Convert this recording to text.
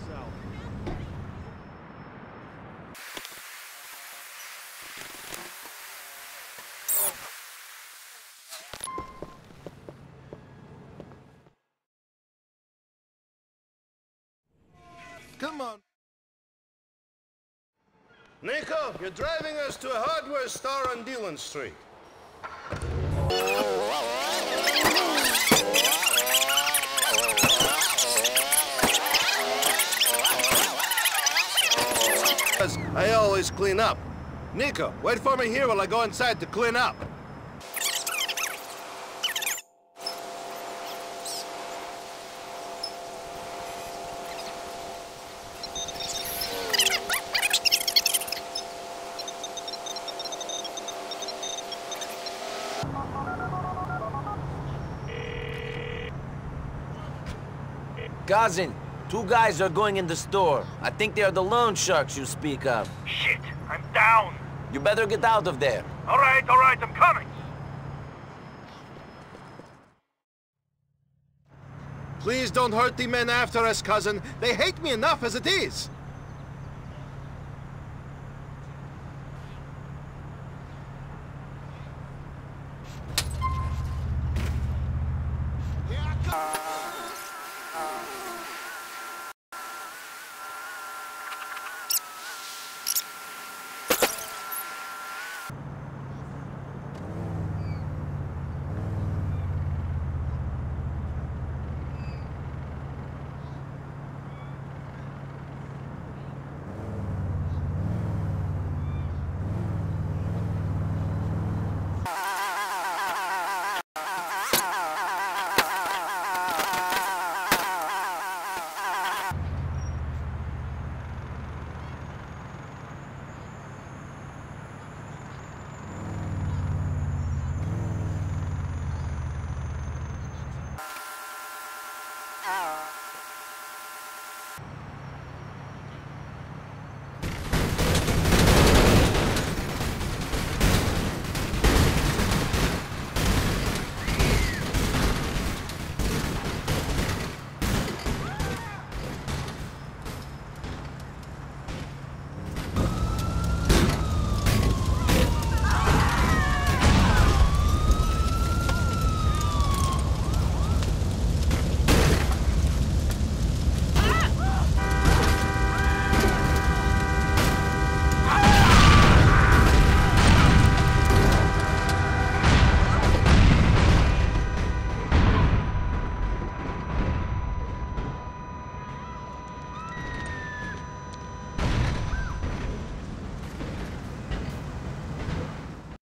myself. Come on. Niko, you're driving us to a hardware store on Dillon Street. I always clean up. Niko, wait for me here while I go inside to clean up. Gazin, two guys are going in the store. I think they are the loan sharks you speak of. Shit, I'm down. You better get out of there. All right, all right, I'm coming. Please don't hurt the men after us, cousin. They hate me enough as it is.